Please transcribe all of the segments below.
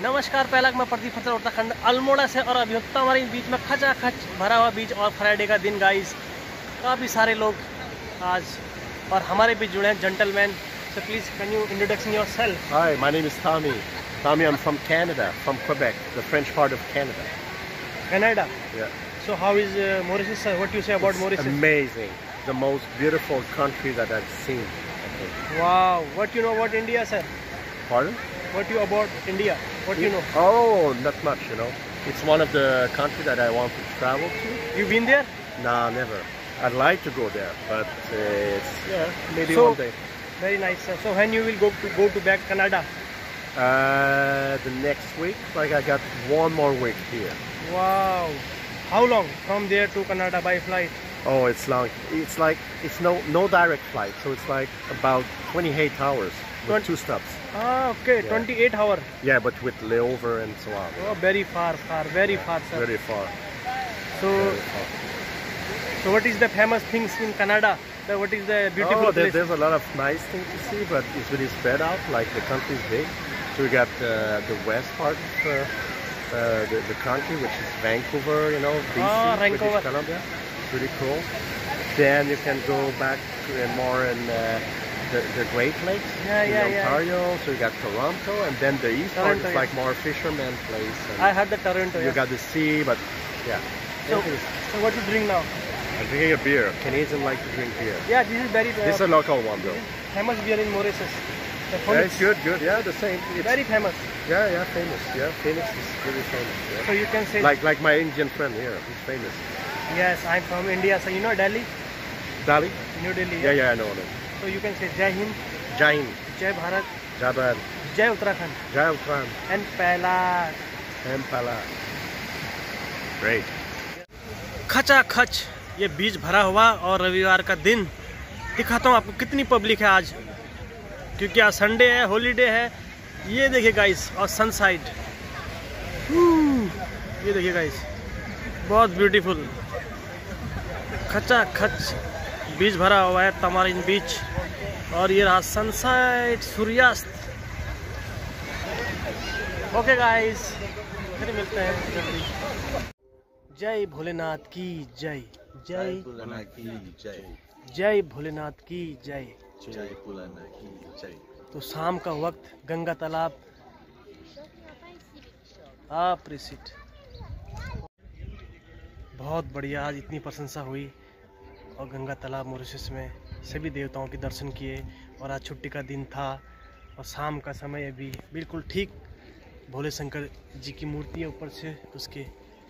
नमस्कार पहला मैं प्रदीप फ़सल उत्तराखंड अल्मोड़ा से और अभियोक्ता हमारे बीच में खचा खच भरा हुआ बीच और फ्राइडे का दिन गाइस काफ़ी सारे लोग आज और हमारे बीच जुड़े हैं gentleman so please can you introduction yourself my name Tammy Tammy I am from Canada from Quebec the French part of Canada Canada so how is Mauritius sir you say about Mauritius amazing the most beautiful country that I seen wow what you know about India sir pardon you about India what you know Oh, not much, you know. It's one of the countries that I want to travel to. You've been there Nah, never. I'd like to go there, but uh, it's, yeah, maybe So- one day. very nice sir so when you will go to go to back canada Uh, the next week, like I got one more week here. wow how long from there to canada by flight Oh, it's long. It's like it's no no direct flight, so it's like about 28 hours with Twen- two stops. ah okay Yeah. 28 hour Yeah, but with layover and so on. oh very far far very far sir Very far. so Very far. So what is the famous things in Canada? The, what is the beautiful oh, there, there's a lot of nice things to see, but it's really spread out. Like the country is big, so we got uh, the west part of uh, uh, the, the country, which is Vancouver, you know, BC, Ah, British Columbia. Pretty cool. Then you can go back to uh, more in uh, the, the Great Lakes Yeah, in yeah, yeah. Ontario. So you got Toronto, and then the east part is yeah. like more fisherman place. I had the Toronto. you Yeah. got the sea, but yeah. So, so what you drink now? I'm drinking a beer. Canadians like to drink beer. Yeah, this is very uh, This is a local one though. famous beer in Mauritius. Yeah, it's good, good. Yeah, the same. It's, Very famous. yeah, yeah, famous. Yeah, Phoenix is really famous. So you can say Like like my Indian friend here, he's famous. Yes, I'm from India. So you know Delhi, Dali? New Delhi. Yeah, yeah, I know him. So you can say Jai Hind, Jain, Jai Bharat, Jabal, Jai Uttarakhand, Jai Utran, and Pehla. Empala. Great. खचा खच ये बीच भरा हुआ और रविवार का दिन दिखाता हूँ आपको कितनी पब्लिक है आज क्योंकि आज संडे है हॉलीडे है ये देखिए गाइस और सनसाइड ये देखिए गाइस बहुत ब्यूटीफुल खचा खच बीच भरा हुआ है तमारिन बीच। और ये रहा सनसाइड सूर्यास्त। ओके गाइस फिर मिलते हैं जल्दी। जय भोलेनाथ की जय। जय। पुराना की जय। जय भोलेनाथ की जय। जय पुराना की जय। तो शाम का वक्त गंगा तालाब। अप्रिसिट बहुत बढ़िया आज इतनी प्रशंसा हुई और गंगा तालाब मॉरिशस में सभी देवताओं के दर्शन किए और आज छुट्टी का दिन था और शाम का समय अभी बिल्कुल ठीक। भोले शंकर जी की मूर्ति है ऊपर से, उसके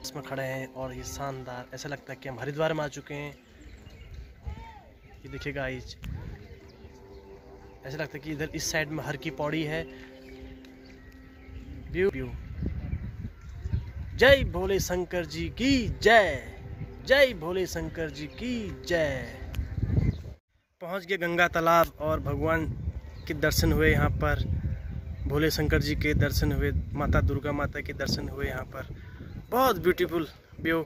इसमें खड़े हैं और ये शानदार, ऐसा लगता है कि हम हरिद्वार में आ चुके हैं। ये देखिएगा गाइस ऐसा लगता है कि इधर इस साइड में हर की पौड़ी है। व्यू व्यू जय भोले शंकर जी की जय। जय भोले शंकर जी की जय। पहुँच गए गंगा तालाब और भगवान के दर्शन हुए यहाँ पर। भोले शंकर जी के दर्शन हुए, माता दुर्गा माता के दर्शन हुए यहाँ पर। बहुत ब्यूटीफुल व्यू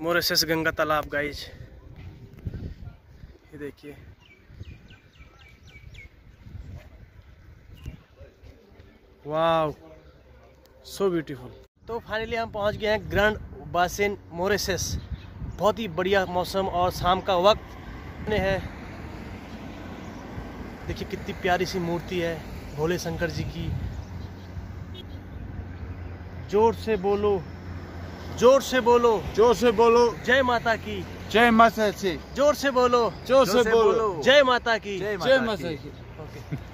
मोरेसस गंगा तालाब गाइज़ ये देखिए। वाव सो ब्यूटीफुल तो फाइनली हम पहुँच गए हैं ग्रैंड बासिन मोरेसस बहुत ही बढ़िया मौसम और शाम का वक्त। ने है। देखिए कितनी प्यारी सी मूर्ति है भोले शंकर जी की। ज़ोर से बोलो। ज़ोर से बोलो। ज़ोर से बोलो। जय माता की। जय माता ज़ोर से बोलो। ज़ोर से बोलो। जय माता की। जय माता दी ओके